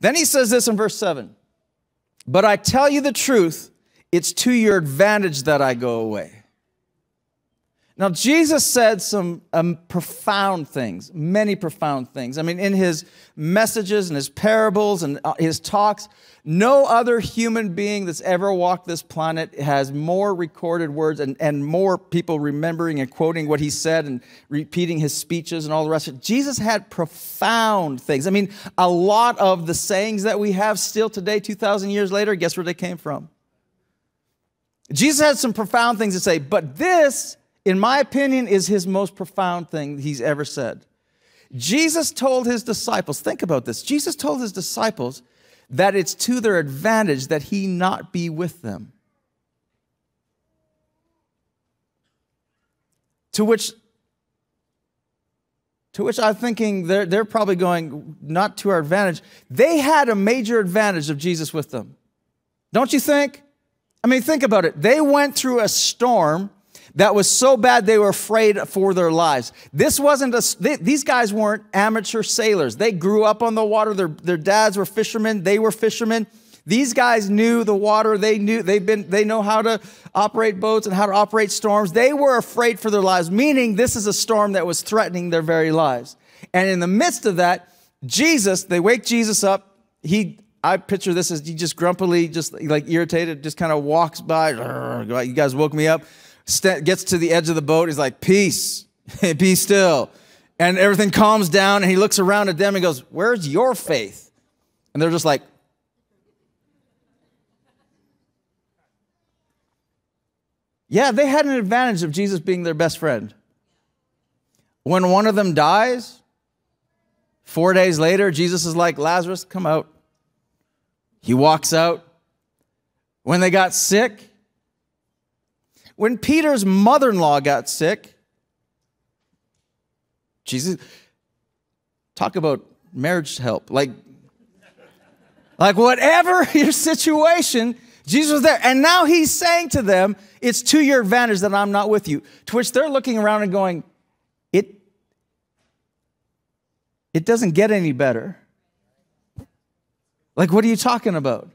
Then he says this in verse 7 But I tell you the truth, it's to your advantage that I go away. Now, Jesus said some um, profound things, many profound things. I mean, in his messages and his parables and uh, his talks, no other human being that's ever walked this planet has more recorded words and, and more people remembering and quoting what he said and repeating his speeches and all the rest of it. Jesus had profound things. I mean, a lot of the sayings that we have still today, 2,000 years later, guess where they came from? Jesus had some profound things to say, but this in my opinion, is his most profound thing he's ever said. Jesus told his disciples, think about this. Jesus told his disciples that it's to their advantage that he not be with them. To which to which I'm thinking they're, they're probably going, not to our advantage. They had a major advantage of Jesus with them. Don't you think? I mean, think about it. They went through a storm that was so bad they were afraid for their lives. This wasn't a, they, these guys weren't amateur sailors. They grew up on the water. Their, their dads were fishermen. They were fishermen. These guys knew the water. They knew they've been they know how to operate boats and how to operate storms. They were afraid for their lives, meaning this is a storm that was threatening their very lives. And in the midst of that, Jesus, they wake Jesus up. He I picture this as he just grumpily, just like irritated, just kind of walks by. You guys woke me up gets to the edge of the boat. He's like, Peace, be still. And everything calms down. And he looks around at them and goes, Where's your faith? And they're just like, Yeah, they had an advantage of Jesus being their best friend. When one of them dies, four days later, Jesus is like, Lazarus, come out. He walks out. When they got sick, when Peter's mother in law got sick, Jesus, talk about marriage help. Like, like whatever your situation, Jesus was there. And now he's saying to them, it's to your advantage that I'm not with you. To which they're looking around and going, it, it doesn't get any better. Like, what are you talking about?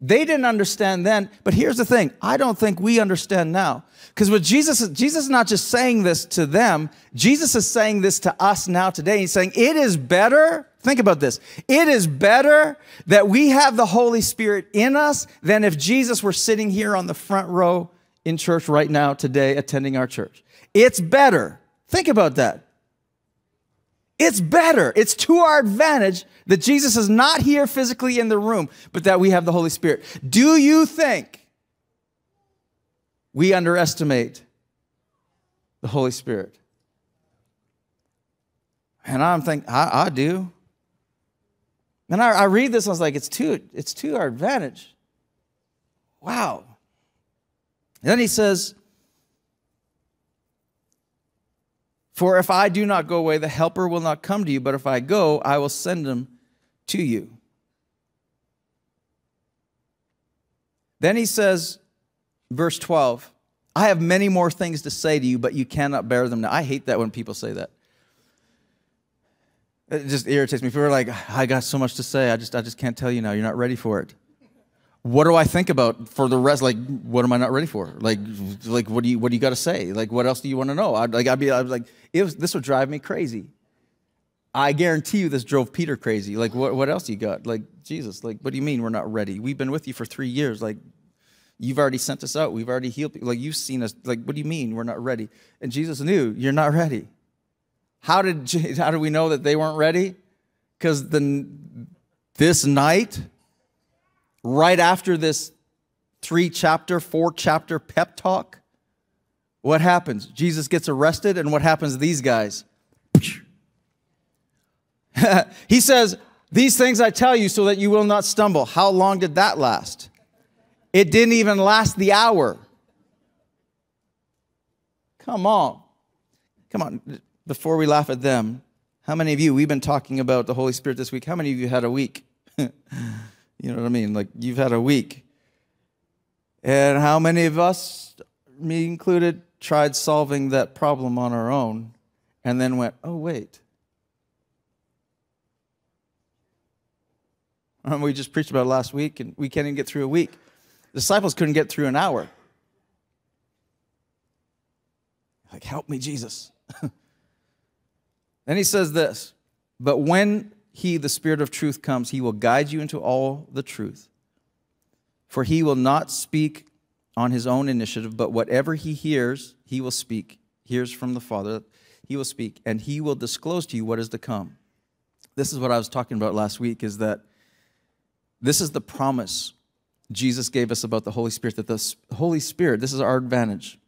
They didn't understand then, but here's the thing I don't think we understand now. Because what Jesus is, Jesus is not just saying this to them, Jesus is saying this to us now today. He's saying, It is better, think about this, it is better that we have the Holy Spirit in us than if Jesus were sitting here on the front row in church right now today attending our church. It's better. Think about that. It's better. It's to our advantage that Jesus is not here physically in the room, but that we have the Holy Spirit. Do you think we underestimate the Holy Spirit? And I'm thinking, I, do. And I, I read this, I was like, it's to, it's to our advantage. Wow. And then he says, For if I do not go away, the Helper will not come to you, but if I go, I will send him to you. Then he says, verse 12, I have many more things to say to you, but you cannot bear them now. I hate that when people say that. It just irritates me. People are like, I got so much to say, I just, I just can't tell you now. You're not ready for it what do I think about for the rest? Like, what am I not ready for? Like, like what do you what do you got to say? Like, what else do you want to know? I'd like I'd be I was like, was, this would drive me crazy. I guarantee you, this drove Peter crazy. Like, what what else you got? Like, Jesus, like, what do you mean we're not ready? We've been with you for three years. Like, you've already sent us out. We've already healed. Like, you've seen us. Like, what do you mean we're not ready? And Jesus knew you're not ready. How did how do we know that they weren't ready? Because the this night right after this three chapter, four chapter pep talk, what happens? Jesus gets arrested, and what happens to these guys? he says, These things I tell you so that you will not stumble. How long did that last? It didn't even last the hour. Come on. Come on. Before we laugh at them, how many of you, we've been talking about the Holy Spirit this week, how many of you had a week? You know what I mean? Like you've had a week. And how many of us, me included, tried solving that problem on our own and then went, oh, wait. We just preached about it last week, and we can't even get through a week. Disciples couldn't get through an hour. Like, help me, Jesus. then he says this But when he, the Spirit of truth, comes, he will guide you into all the truth. For he will not speak on his own initiative, but whatever he hears, he will speak. Hears from the Father, he will speak, and he will disclose to you what is to come. This is what I was talking about last week is that this is the promise Jesus gave us about the Holy Spirit, that the Holy Spirit, this is our advantage.